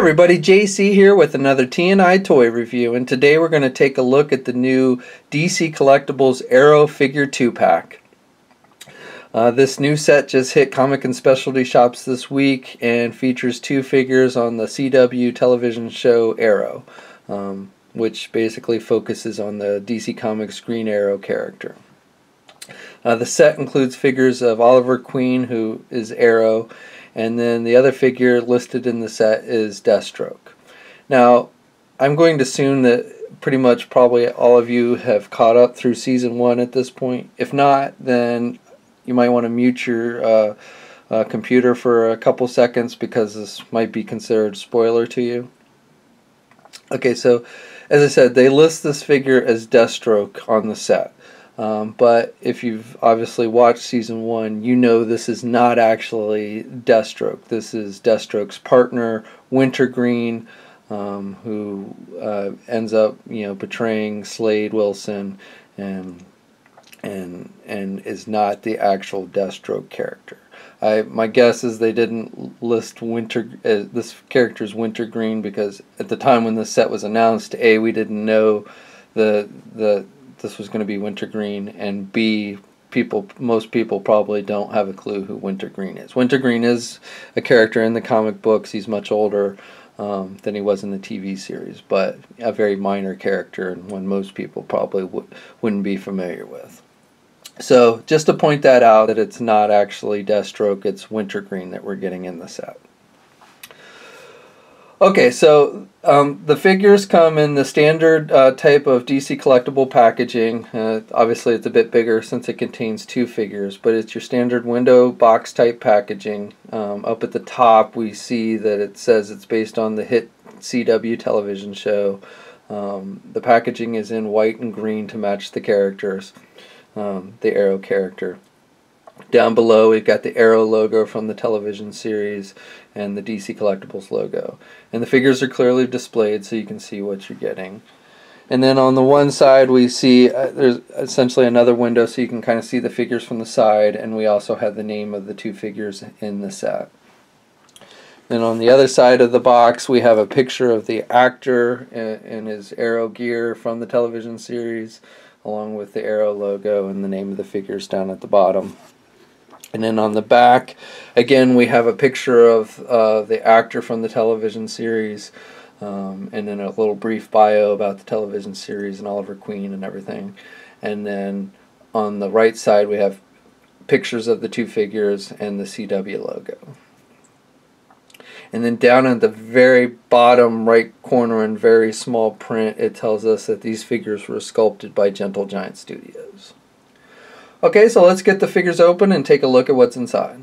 everybody, JC here with another TNI toy review and today we're going to take a look at the new DC Collectibles Arrow Figure 2 pack. Uh, this new set just hit comic and specialty shops this week and features two figures on the CW television show Arrow, um, which basically focuses on the DC Comics Green Arrow character. Uh, the set includes figures of Oliver Queen, who is Arrow, and then the other figure listed in the set is Deathstroke. Now, I'm going to assume that pretty much probably all of you have caught up through season one at this point. If not, then you might want to mute your uh, uh, computer for a couple seconds because this might be considered spoiler to you. Okay, so as I said, they list this figure as Deathstroke on the set. Um, but if you've obviously watched season one, you know this is not actually Deathstroke. This is Deathstroke's partner, Wintergreen, um, who uh, ends up, you know, betraying Slade Wilson, and and and is not the actual Deathstroke character. I my guess is they didn't list Winter uh, this character's Wintergreen because at the time when this set was announced, a we didn't know the the this was going to be Wintergreen, and B, people most people probably don't have a clue who Wintergreen is. Wintergreen is a character in the comic books. He's much older um, than he was in the TV series, but a very minor character and one most people probably w- wouldn't be familiar with. So just to point that out, that it's not actually Deathstroke, it's Wintergreen that we're getting in the set. Okay, so um, the figures come in the standard uh, type of DC collectible packaging. Uh, obviously, it's a bit bigger since it contains two figures, but it's your standard window box type packaging. Um, up at the top, we see that it says it's based on the hit CW television show. Um, the packaging is in white and green to match the characters, um, the Arrow character. Down below, we've got the Arrow logo from the television series and the DC Collectibles logo. And the figures are clearly displayed so you can see what you're getting. And then on the one side, we see uh, there's essentially another window so you can kind of see the figures from the side, and we also have the name of the two figures in the set. Then on the other side of the box, we have a picture of the actor in his Arrow gear from the television series, along with the Arrow logo and the name of the figures down at the bottom. And then on the back, again, we have a picture of uh, the actor from the television series, um, and then a little brief bio about the television series and Oliver Queen and everything. And then on the right side, we have pictures of the two figures and the CW logo. And then down at the very bottom right corner in very small print, it tells us that these figures were sculpted by Gentle Giant Studios. Okay, so let's get the figures open and take a look at what's inside.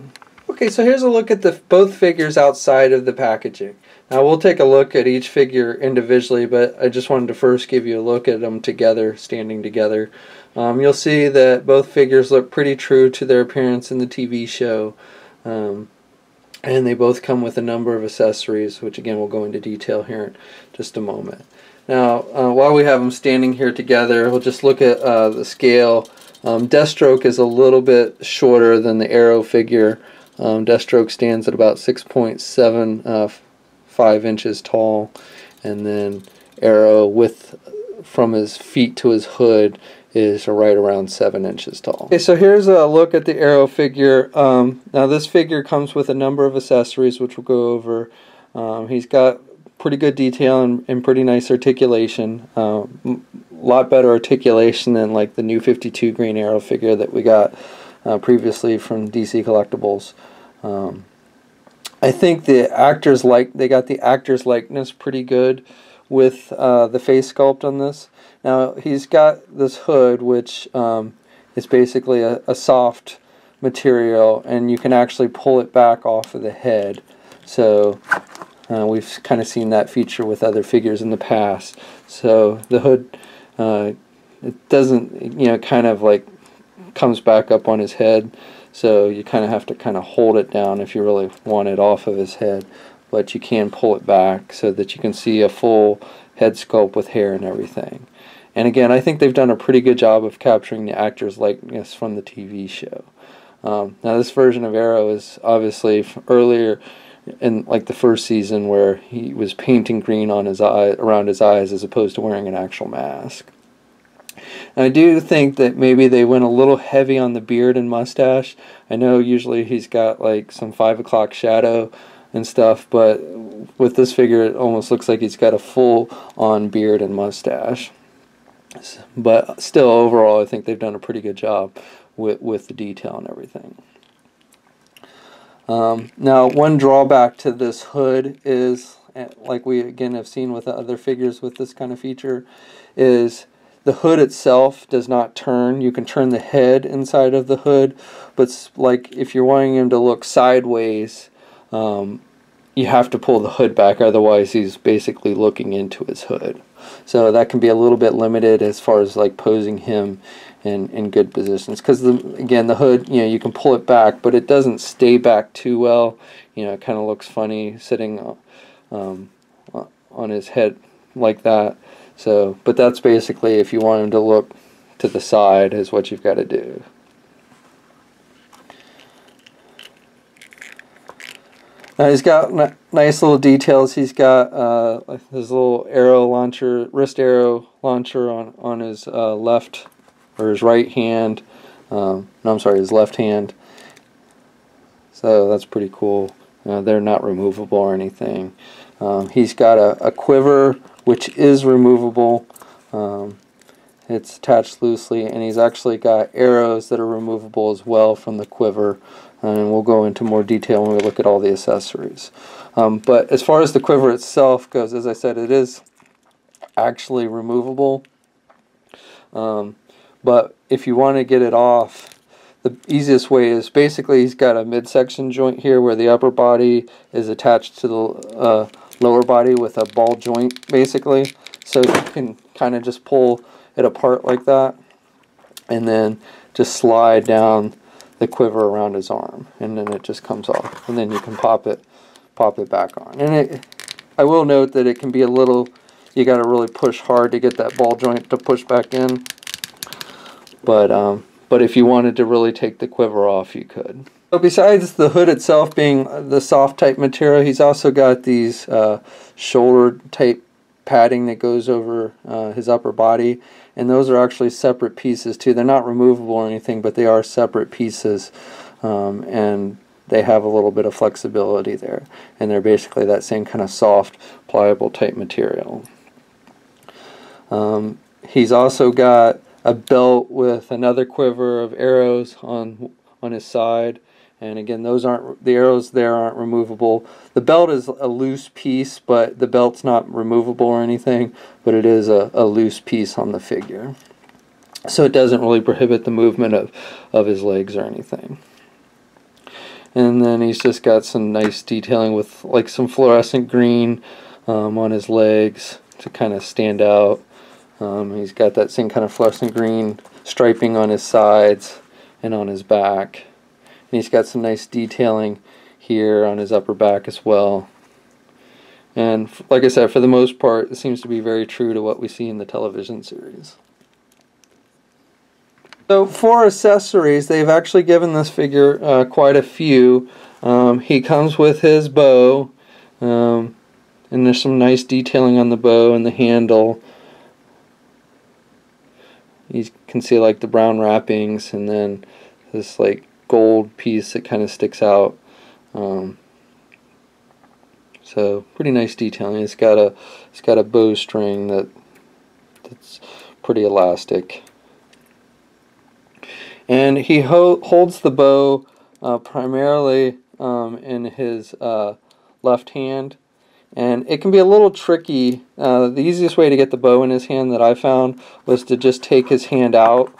Okay, so here's a look at the both figures outside of the packaging. Now we'll take a look at each figure individually, but I just wanted to first give you a look at them together, standing together. Um, you'll see that both figures look pretty true to their appearance in the TV show. Um, and they both come with a number of accessories, which again we'll go into detail here in just a moment. Now, uh, while we have them standing here together, we'll just look at uh, the scale um, Deathstroke is a little bit shorter than the Arrow figure. Um, Deathstroke stands at about 6.75 uh, inches tall, and then Arrow with from his feet to his hood is right around 7 inches tall. Okay, so here's a look at the Arrow figure. Um, now this figure comes with a number of accessories which we'll go over. Um, he's got pretty good detail and, and pretty nice articulation. Uh, lot better articulation than like the new 52 Green Arrow figure that we got uh, previously from DC Collectibles. Um, I think the actors like they got the actor's likeness pretty good with uh, the face sculpt on this. Now he's got this hood which um, is basically a, a soft material and you can actually pull it back off of the head. So uh, we've kind of seen that feature with other figures in the past. So the hood uh, it doesn't, you know, kind of like comes back up on his head. So you kind of have to kind of hold it down if you really want it off of his head. But you can pull it back so that you can see a full head sculpt with hair and everything. And again, I think they've done a pretty good job of capturing the actor's likeness from the TV show. Um, now, this version of Arrow is obviously earlier in like the first season where he was painting green on his eye around his eyes as opposed to wearing an actual mask. And I do think that maybe they went a little heavy on the beard and mustache. I know usually he's got like some five o'clock shadow and stuff, but with this figure, it almost looks like he's got a full on beard and mustache. But still, overall, I think they've done a pretty good job with, with the detail and everything. Um, now, one drawback to this hood is, eh, like we again have seen with other figures with this kind of feature, is the hood itself does not turn. You can turn the head inside of the hood, but like if you're wanting him to look sideways, um, you have to pull the hood back, otherwise he's basically looking into his hood. So that can be a little bit limited as far as like posing him in, in good positions. Because the again, the hood, you know, you can pull it back, but it doesn't stay back too well. You know, it kind of looks funny sitting um, on his head like that. So, but that's basically if you want him to look to the side is what you've got to do. Now he's got nice little details. He's got uh, his little arrow launcher, wrist arrow launcher on on his uh, left or his right hand. Um, no, I'm sorry, his left hand. So that's pretty cool. Uh, they're not removable or anything. Um, he's got a, a, quiver which is removable. Um, it's attached loosely, and he's actually got arrows that are removable as well from the quiver and we'll go into more detail when we look at all the accessories. Um, but as far as the quiver itself goes, as I said, it is actually removable. Um, but if you want to get it off, the easiest way is basically he's got a midsection joint here where the upper body is attached to the uh, lower body with a ball joint basically. So you can kind of just pull it apart like that and then just slide down the quiver around his arm and then it just comes off and then you can pop it pop it back on. And it I will note that it can be a little you got to really push hard to get that ball joint to push back in. But um, but if you wanted to really take the quiver off you could. So besides the hood itself being the soft type material he's also got these uh, shoulder type padding that goes over uh, his upper body and those are actually separate pieces too. They're not removable or anything, but they are separate pieces, um, and they have a little bit of flexibility there. And they're basically that same kind of soft, pliable type material. Um, he's also got a belt with another quiver of arrows on on his side and again, those aren't the arrows there aren't removable. The belt is a loose piece, but the belt's not removable or anything, but it is a, a loose piece on the figure. So it doesn't really prohibit the movement of, of his legs or anything. And then he's just got some nice detailing with like some fluorescent green um, on his legs to kind of stand out. Um, he's got that same kind of fluorescent green striping on his sides and on his back. And he's got some nice detailing here on his upper back as well. And like I said, for the most part, it seems to be very true to what we see in the television series. So for accessories, they've actually given this figure uh, quite a few. Um, he comes with his bow, um, and there's some nice detailing on the bow and the handle. You can see like the brown wrappings, and then this like gold piece that kind of sticks out. Um, so pretty nice detailing. It's got a it's got a bowstring that that's pretty elastic. And he ho holds the bow uh, primarily um, in his uh, left hand. And it can be a little tricky. Uh, the easiest way to get the bow in his hand that I found was to just take his hand out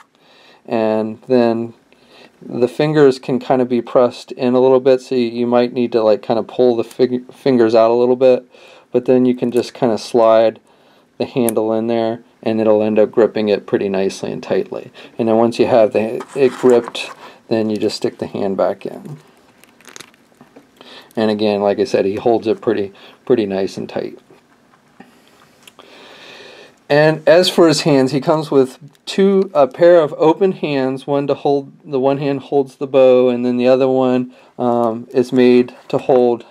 and then the fingers can kind of be pressed in a little bit so you, might need to like kind of pull the fig fingers out a little bit but then you can just kind of slide the handle in there and it'll end up gripping it pretty nicely and tightly. And then once you have the, it gripped then you just stick the hand back in. And again like I said he holds it pretty pretty nice and tight and as for his hands, he comes with two a pair of open hands. One to hold the one hand holds the bow, and then the other one um, is made to hold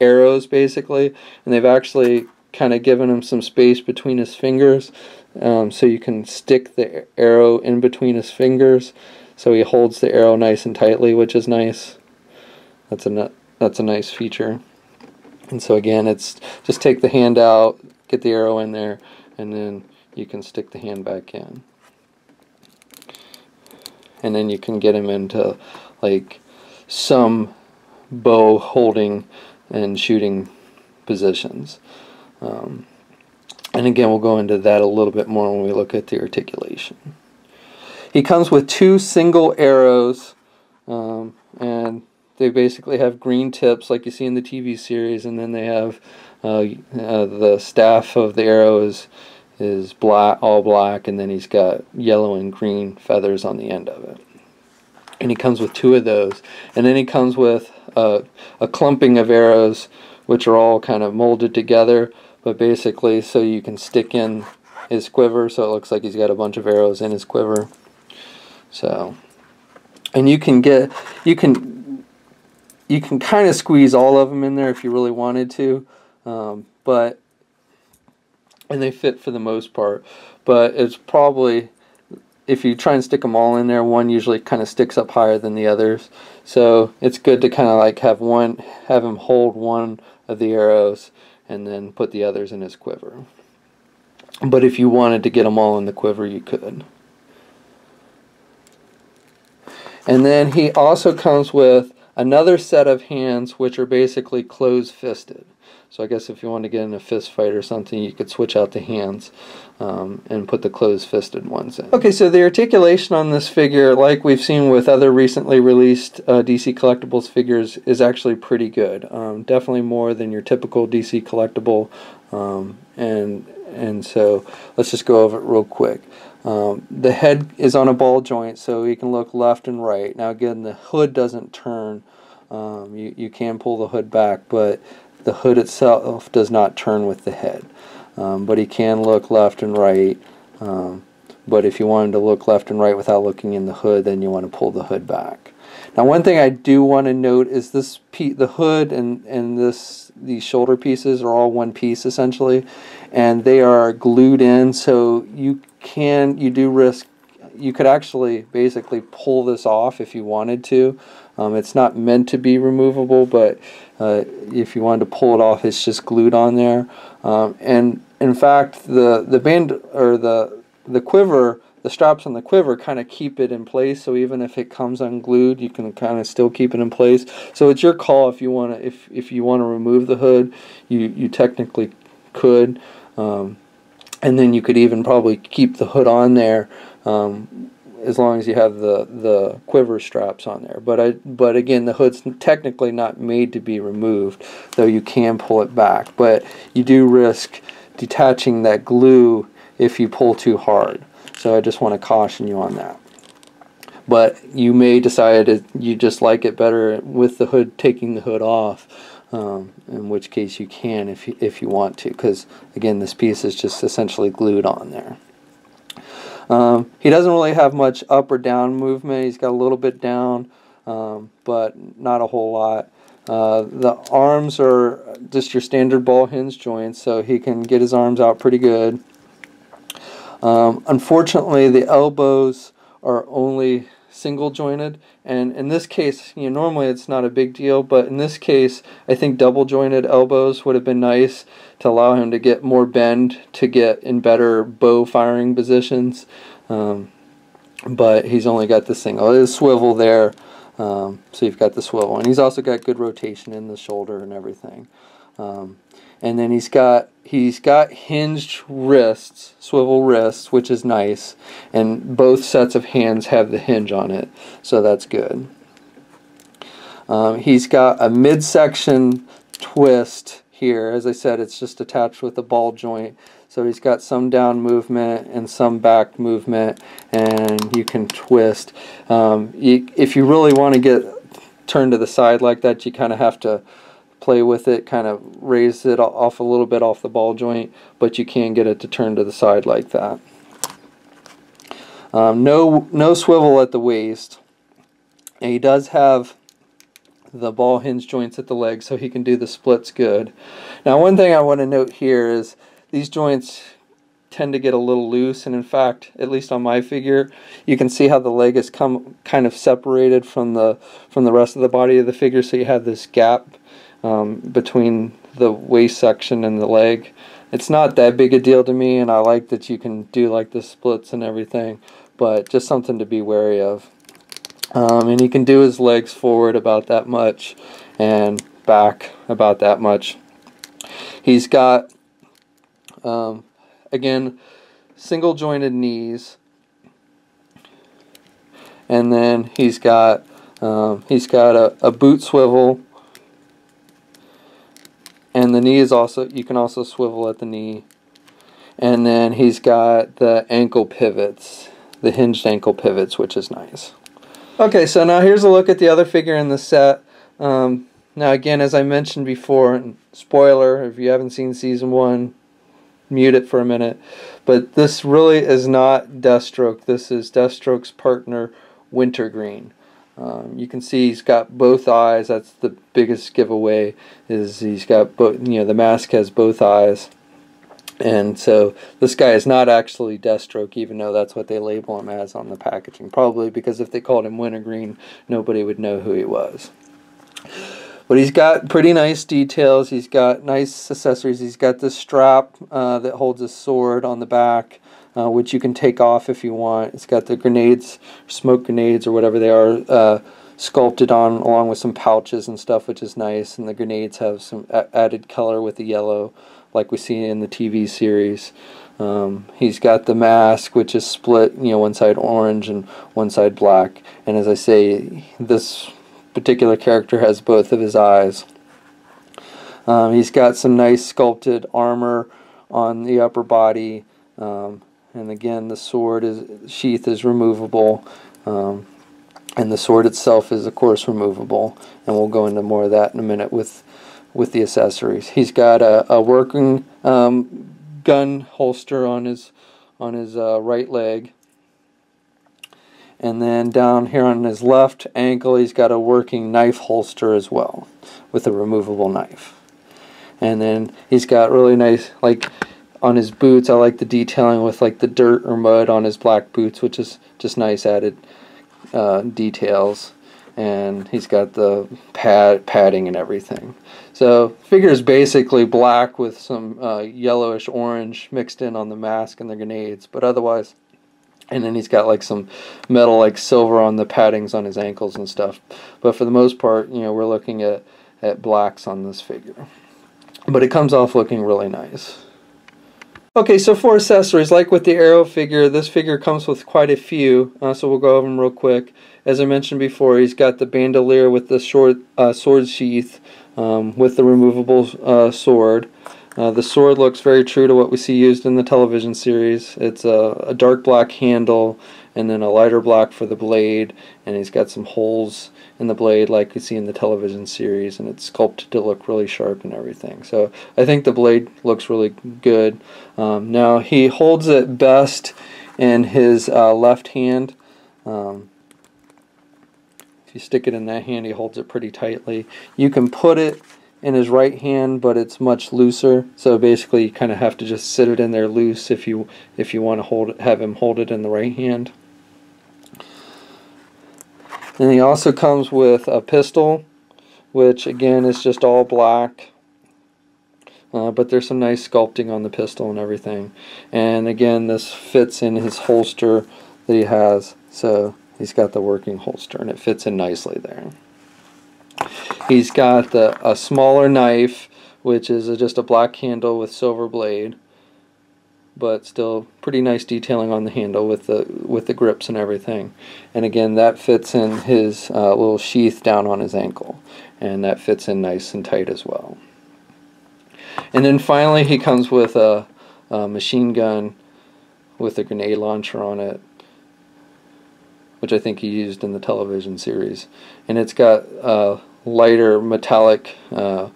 arrows basically, and they've actually kind of given him some space between his fingers, um, so you can stick the arrow in between his fingers, so he holds the arrow nice and tightly, which is nice. That's a that's a nice feature. And so again, it's just take the hand out, get the arrow in there, and then you can stick the hand back in. And then you can get him into like some bow holding and shooting positions. Um, and again, we'll go into that a little bit more when we look at the articulation. He comes with two single arrows, um, and they basically have green tips like you see in the TV series, and then they have uh, uh, the staff of the arrow is, is black, all black, and then he's got yellow and green feathers on the end of it. And he comes with two of those, and then he comes with a, a clumping of arrows, which are all kind of molded together, but basically so you can stick in his quiver, so it looks like he's got a bunch of arrows in his quiver. So, and you can get, you can you can kind of squeeze all of them in there if you really wanted to, um, but and they fit for the most part. But it's probably if you try and stick them all in there, one usually kind of sticks up higher than the others. So it's good to kind of like have one, have him hold one of the arrows, and then put the others in his quiver. But if you wanted to get them all in the quiver, you could. And then he also comes with another set of hands which are basically closed-fisted. So I guess if you want to get in a fist fight or something, you could switch out the hands um, and put the closed-fisted ones in. Okay, so the articulation on this figure, like we've seen with other recently released uh, DC Collectibles figures, is actually pretty good. Um, definitely more than your typical DC collectible. Um, and and so let's just go over it real quick. Um, the head is on a ball joint, so you can look left and right. Now again, the hood doesn't turn. Um, you, you can pull the hood back, but the hood itself does not turn with the head. Um, but he can look left and right. Um, but if you wanted to look left and right without looking in the hood, then you want to pull the hood back. Now, one thing I do want to note is this the hood and and this these shoulder pieces are all one piece essentially, and they are glued in. So you can you do risk you could actually basically pull this off if you wanted to. Um, it's not meant to be removable, but uh, if you wanted to pull it off, it's just glued on there. Um, and in fact, the the band or the the quiver, the straps on the quiver kind of keep it in place. So even if it comes unglued, you can kind of still keep it in place. So it's your call if you want to if if you want to remove the hood, you you technically could. Um, and then you could even probably keep the hood on there um, as long as you have the the quiver straps on there. But I but again, the hood's technically not made to be removed, though you can pull it back. But you do risk detaching that glue if you pull too hard. So I just want to caution you on that. But you may decide you just like it better with the hood taking the hood off um, in which case you can if you, if you want to, because again, this piece is just essentially glued on there. Um, he doesn't really have much up or down movement. He's got a little bit down, um, but not a whole lot. Uh, the arms are just your standard ball hinge joints, so he can get his arms out pretty good. Um, unfortunately, the elbows are only single jointed and in this case you know normally it's not a big deal but in this case I think double jointed elbows would have been nice to allow him to get more bend to get in better bow firing positions. Um, but he's only got the single there's swivel there um, so you've got the swivel. And he's also got good rotation in the shoulder and everything um, and then he's got he's got hinged wrists, swivel wrists, which is nice, and both sets of hands have the hinge on it, so that's good. Um, he's got a midsection twist here. As I said, it's just attached with a ball joint. So he's got some down movement and some back movement, and you can twist. Um, you, if you really want to get turned to the side like that, you kind of have to play with it, kind of raise it off a little bit off the ball joint, but you can get it to turn to the side like that. Um, no, no swivel at the waist. And he does have the ball hinge joints at the leg so he can do the splits good. Now one thing I want to note here is these joints tend to get a little loose and in fact at least on my figure you can see how the leg is come kind of separated from the from the rest of the body of the figure so you have this gap um, between the waist section and the leg it's not that big a deal to me and I like that you can do like the splits and everything but just something to be wary of um, and he can do his legs forward about that much and back about that much he's got um, again, single jointed knees. And then he's got um, he's got a, a boot swivel. And the knee is also you can also swivel at the knee. And then he's got the ankle pivots, the hinged ankle pivots, which is nice. Okay, so now here's a look at the other figure in the set. Um, now again, as I mentioned before, spoiler, if you haven't seen season one, mute it for a minute. But this really is not Deathstroke. This is Deathstroke's partner, Wintergreen. Um, you can see he's got both eyes. That's the biggest giveaway. Is he's got both? You know, the mask has both eyes, and so this guy is not actually Deathstroke, even though that's what they label him as on the packaging. Probably because if they called him Wintergreen, nobody would know who he was. But he's got pretty nice details. He's got nice accessories. He's got this strap uh, that holds a sword on the back, uh, which you can take off if you want. It's got the grenades, smoke grenades, or whatever they are, uh, sculpted on, along with some pouches and stuff, which is nice. And the grenades have some added color with the yellow, like we see in the TV series. Um, he's got the mask, which is split, you know, one side orange and one side black. And as I say, this particular character has both of his eyes. Um, he's got some nice sculpted armor on the upper body, um, and again, the sword is sheath is removable, um, and the sword itself is, of course, removable. And we'll go into more of that in a minute with with the accessories. He's got a, a working um, gun holster on his on his uh, right leg and then down here on his left ankle, he's got a working knife holster as well with a removable knife. And then he's got really nice, like on his boots, I like the detailing with like the dirt or mud on his black boots, which is just nice added uh, details. And he's got the pad padding and everything. So figure is basically black with some uh, yellowish orange mixed in on the mask and the grenades, but otherwise and then he's got like some metal like silver on the paddings on his ankles and stuff. But for the most part you know we're looking at at blacks on this figure. But it comes off looking really nice okay so for accessories. Like with the arrow figure this figure comes with quite a few. Uh, so we'll go over them real quick. As I mentioned before he's got the bandolier with the short uh, sword sheath um, with the removable uh, sword. Uh, the sword looks very true to what we see used in the television series. It's a, a, dark black handle and then a lighter black for the blade, and he's got some holes in the blade like you see in the television series, and it's sculpted to look really sharp and everything. So I think the blade looks really good. Um, now he holds it best in his uh, left hand. Um, if you stick it in that hand, he holds it pretty tightly. You can put it in his right hand, but it's much looser. So basically, you kind of have to just sit it in there loose if you if you want to hold it, have him hold it in the right hand. And he also comes with a pistol, which again is just all black. Uh, but there's some nice sculpting on the pistol and everything. And again, this fits in his holster that he has. So he's got the working holster, and it fits in nicely there. He's got the, a smaller knife, which is a, just a black handle with silver blade, but still pretty nice detailing on the handle with the with the grips and everything. And again, that fits in his uh, little sheath down on his ankle, and that fits in nice and tight as well. And then finally, he comes with a, a machine gun with a grenade launcher on it which I think he used in the television series. And it's got uh, lighter metallic uh,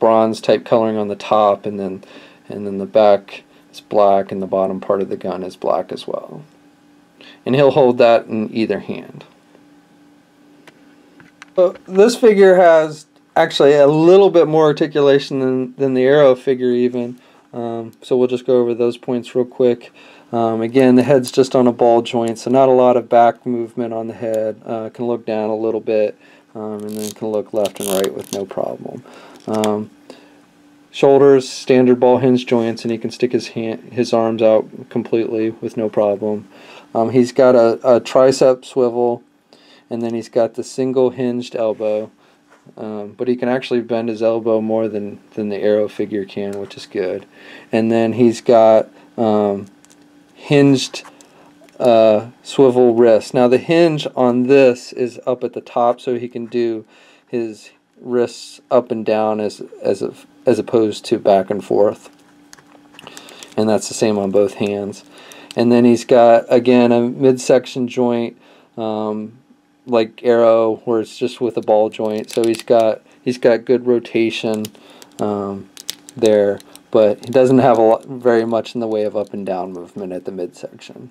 bronze type coloring on the top and then and then the back is black and the bottom part of the gun is black as well and he'll hold that in either hand So this figure has actually a little bit more articulation than, than the Arrow figure even. Um, so we'll just go over those points real quick. Um, again, the head's just on a ball joint, so not a lot of back movement on the head. Uh, can look down a little bit, um, and then can look left and right with no problem. Shoulders, standard ball hinge joints, and he can stick his hand, his arms out completely with no problem. Um, he's got a, a tricep swivel, and then he's got the single hinged elbow. Um, but he can actually bend his elbow more than, than the arrow figure can, which is good. And then he's got um, hinged uh, swivel wrist. Now the hinge on this is up at the top, so he can do his wrists up and down as as as opposed to back and forth. And that's the same on both hands. And then he's got again a midsection joint. Um, like arrow where it's just with a ball joint so he's got he's got good rotation um, there but he doesn't have a lot, very much in the way of up and down movement at the midsection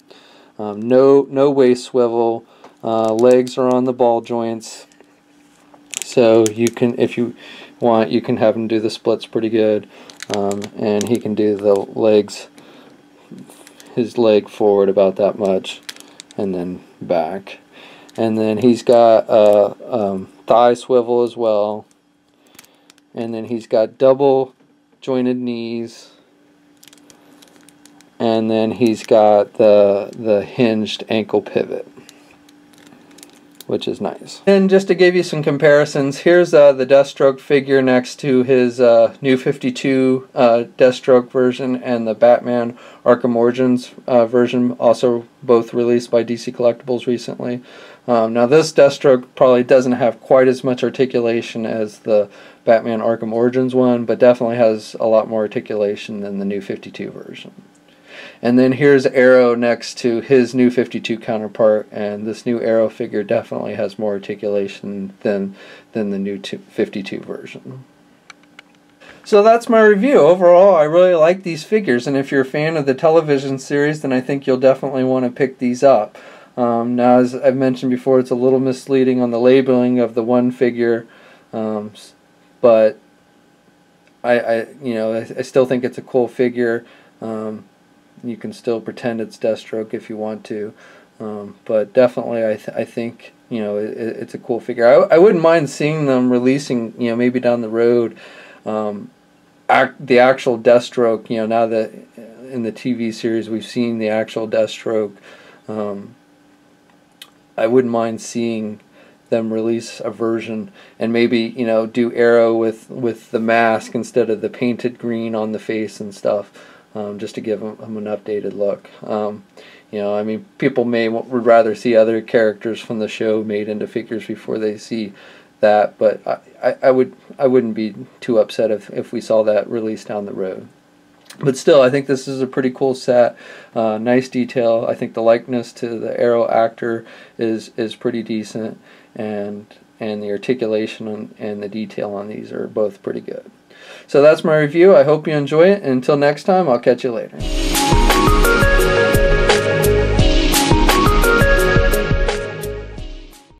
um, no no waist swivel uh, legs are on the ball joints so you can if you want you can have him do the splits pretty good um, and he can do the legs his leg forward about that much and then back and then he's got a um, thigh swivel as well. And then he's got double jointed knees. And then he's got the the hinged ankle pivot which is nice. And just to give you some comparisons, here's uh, the Deathstroke figure next to his uh, new 52 uh, Deathstroke version and the Batman Arkham Origins uh, version, also both released by DC Collectibles recently. Um, now this Deathstroke probably doesn't have quite as much articulation as the Batman Arkham Origins one, but definitely has a lot more articulation than the new 52 version. And then here's Arrow next to his new 52 counterpart, and this new Arrow figure definitely has more articulation than, than the new 52 version. So that's my review. Overall, I really like these figures, and if you're a fan of the television series, then I think you'll definitely want to pick these up. Um, now, as I've mentioned before, it's a little misleading on the labeling of the one figure, um, but I, I, you know, I, I, still think it's a cool figure. Um, you can still pretend it's Deathstroke if you want to, um, but definitely I, th I think you know it, it's a cool figure. I, I wouldn't mind seeing them releasing you know maybe down the road um, act, the actual Deathstroke. You know now that in the TV series we've seen the actual Deathstroke. Um, I wouldn't mind seeing them release a version and maybe you know do Arrow with with the mask instead of the painted green on the face and stuff um, just to give them, them an updated look. Um, you know, I mean, people may would rather see other characters from the show made into figures before they see that, but I, I, I would I wouldn't be too upset if, if we saw that released down the road. But still, I think this is a pretty cool set. Uh, nice detail. I think the likeness to the Arrow actor is is pretty decent, and and the articulation and the detail on these are both pretty good. So that's my review. I hope you enjoy it. Until next time, I'll catch you later.